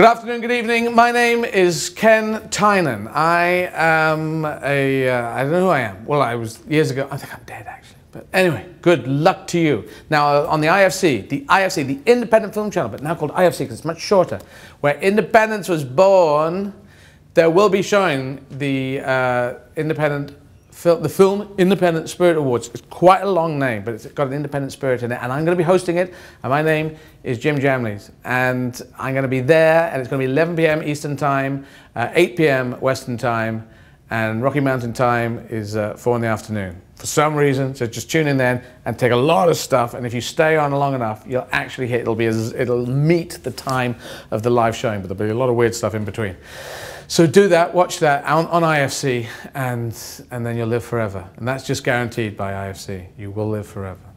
Good afternoon, good evening. My name is Ken Tynan. I am a, uh, I don't know who I am. Well, I was years ago, I think I'm dead actually. But anyway, good luck to you. Now, uh, on the IFC, the IFC, the Independent Film Channel, but now called IFC because it's much shorter, where independence was born, there will be showing the uh, independent the film Independent Spirit Awards. It's quite a long name, but it's got an independent spirit in it. And I'm going to be hosting it. And my name is Jim Jamleys. And I'm going to be there, and it's going to be 11 p.m. Eastern Time, uh, 8 p.m. Western Time, and Rocky Mountain Time is uh, 4 in the afternoon. For some reason, so just tune in then and take a lot of stuff. And if you stay on long enough, you'll actually hit. It'll be it'll meet the time of the live showing, but there'll be a lot of weird stuff in between. So do that, watch that on, on IFC, and, and then you'll live forever. And that's just guaranteed by IFC. You will live forever.